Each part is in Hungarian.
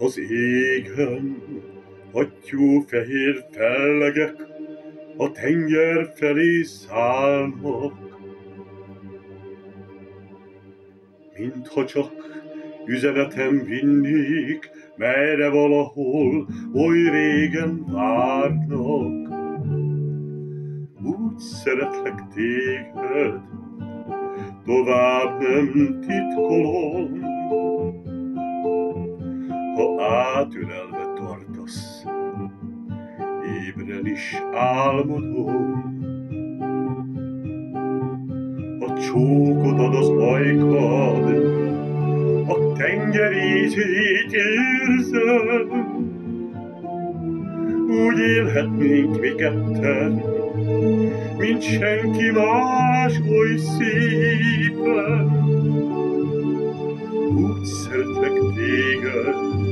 Az égen hattyú fehér fellegek a tenger felé szállnak. Mintha csak üzenetem vinnék, merre valahol oly régen várnak. Úgy szeretlek téged, tovább nem titkolom, ha átülelve tartasz, ébren is álmodom. A csókod ad az ajkad, a tengerészét érzem, úgy élhetnénk mi ketten, mint senki más oly szépen. Úgy szeretlek téged,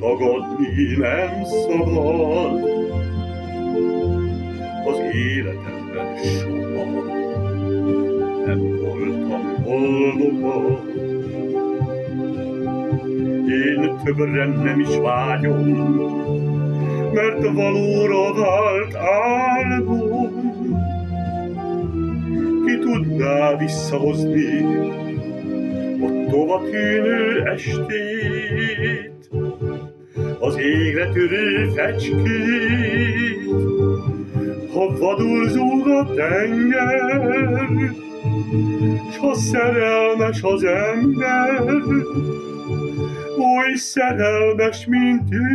tagadni nem szabad, az életemben soha nem voltam boldogabb. Én többre nem is vágyom, mert valóra vált álmom. Ki tudná visszahozni a tova tűnő estét, az égre törő fecskét, ha vadul zúg a tenger, s ha szerelmes az ember, oly szerelmes, mint ő.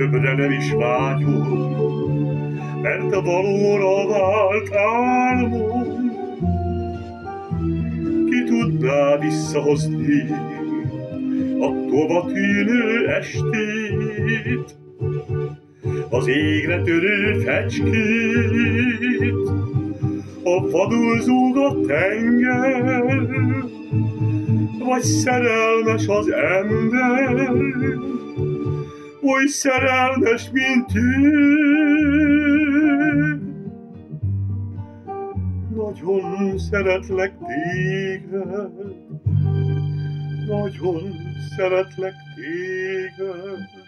Többre nem is vágyom, mert a valóra vált álmom. Ki tudná visszahozni a tova tűnő estét, az égre törő fecskét, a vadul zúg a tenger, vagy szerelmes az ember, oly szerelmes, mint ő. Nagyon szeretlek téged, nagyon szeretlek téged.